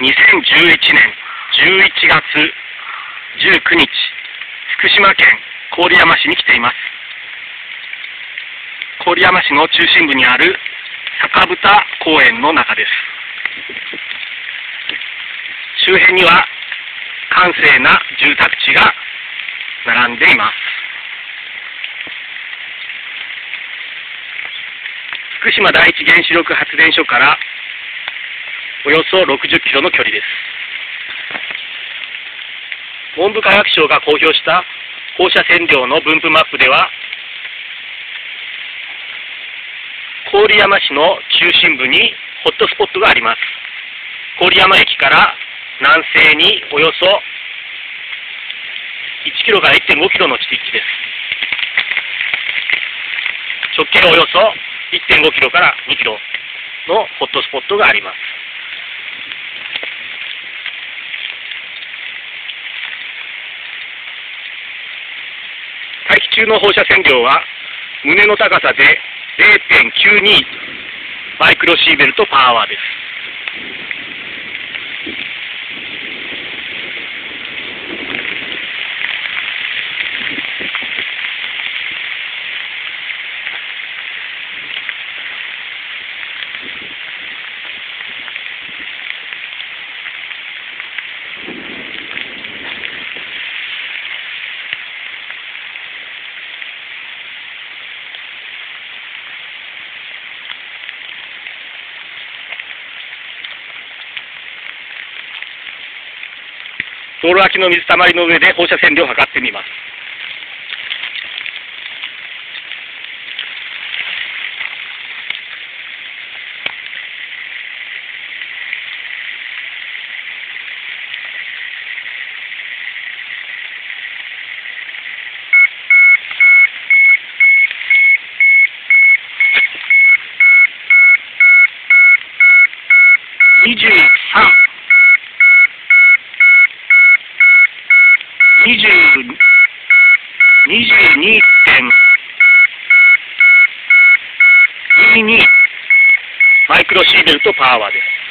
2011年11月19日、福島県郡山市に来ています。郡山市の中心部にある坂豚公園の中です。周辺には閑静な住宅地が並んでいます。福島第一原子力発電所からおよそ60キロの距離です。文部科学省が公表した放射線量の分布マップでは、郡山市の中心部にホットスポットがあります。郡山駅から南西におよそ1キロから1.5キロの地域です。直径およそ1.5キロから2キロのホットスポットがあります。気中の放射線量は胸の高さで0.92マイクロシーベルトパワーです。道路脇の水たまりの上で放射線量を測ってみます。23 22.22マイクロシーベルトパワーです。